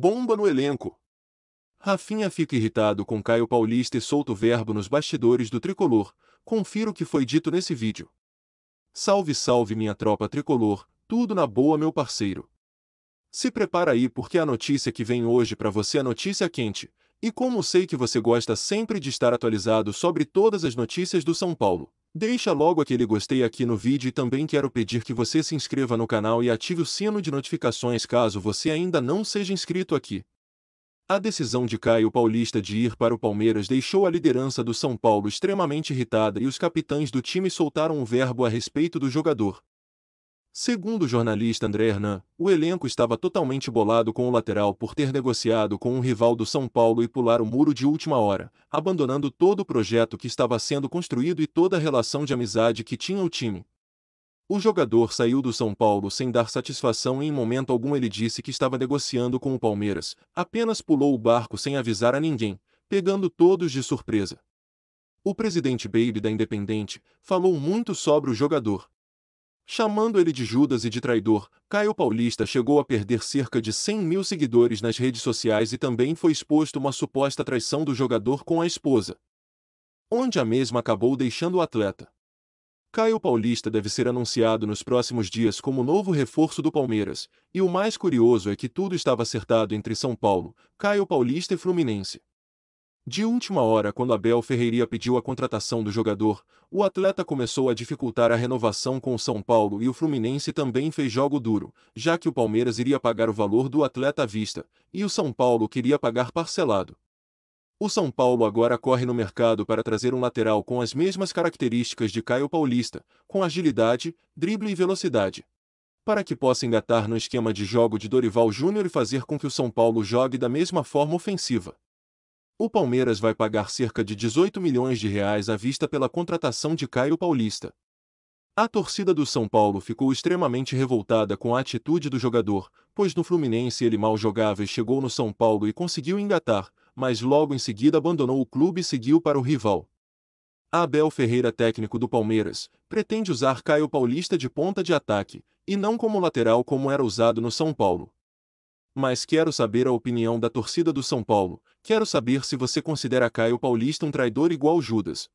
Bomba no elenco. Rafinha fica irritado com Caio Paulista e solta o verbo nos bastidores do tricolor. Confira o que foi dito nesse vídeo. Salve, salve minha tropa tricolor, tudo na boa, meu parceiro. Se prepara aí porque a notícia que vem hoje para você é notícia quente. E como sei que você gosta sempre de estar atualizado sobre todas as notícias do São Paulo, deixa logo aquele gostei aqui no vídeo e também quero pedir que você se inscreva no canal e ative o sino de notificações caso você ainda não seja inscrito aqui. A decisão de Caio Paulista de ir para o Palmeiras deixou a liderança do São Paulo extremamente irritada e os capitães do time soltaram um verbo a respeito do jogador. Segundo o jornalista André Hernan, o elenco estava totalmente bolado com o lateral por ter negociado com um rival do São Paulo e pular o muro de última hora, abandonando todo o projeto que estava sendo construído e toda a relação de amizade que tinha o time. O jogador saiu do São Paulo sem dar satisfação e em momento algum ele disse que estava negociando com o Palmeiras, apenas pulou o barco sem avisar a ninguém, pegando todos de surpresa. O presidente Baby da Independente falou muito sobre o jogador. Chamando ele de Judas e de traidor, Caio Paulista chegou a perder cerca de 100 mil seguidores nas redes sociais e também foi exposto uma suposta traição do jogador com a esposa. Onde a mesma acabou deixando o atleta. Caio Paulista deve ser anunciado nos próximos dias como novo reforço do Palmeiras, e o mais curioso é que tudo estava acertado entre São Paulo, Caio Paulista e Fluminense. De última hora, quando Abel Ferreira pediu a contratação do jogador, o atleta começou a dificultar a renovação com o São Paulo e o Fluminense também fez jogo duro, já que o Palmeiras iria pagar o valor do atleta à vista, e o São Paulo queria pagar parcelado. O São Paulo agora corre no mercado para trazer um lateral com as mesmas características de Caio Paulista, com agilidade, drible e velocidade. Para que possa engatar no esquema de jogo de Dorival Júnior e fazer com que o São Paulo jogue da mesma forma ofensiva. O Palmeiras vai pagar cerca de 18 milhões de reais à vista pela contratação de Caio Paulista. A torcida do São Paulo ficou extremamente revoltada com a atitude do jogador, pois no Fluminense ele mal jogava e chegou no São Paulo e conseguiu engatar, mas logo em seguida abandonou o clube e seguiu para o rival. Abel Ferreira, técnico do Palmeiras, pretende usar Caio Paulista de ponta de ataque, e não como lateral como era usado no São Paulo. Mas quero saber a opinião da torcida do São Paulo, quero saber se você considera Caio Paulista um traidor igual Judas.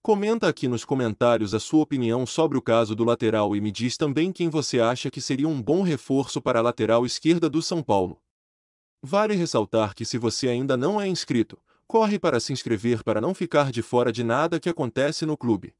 Comenta aqui nos comentários a sua opinião sobre o caso do lateral e me diz também quem você acha que seria um bom reforço para a lateral esquerda do São Paulo. Vale ressaltar que se você ainda não é inscrito, corre para se inscrever para não ficar de fora de nada que acontece no clube.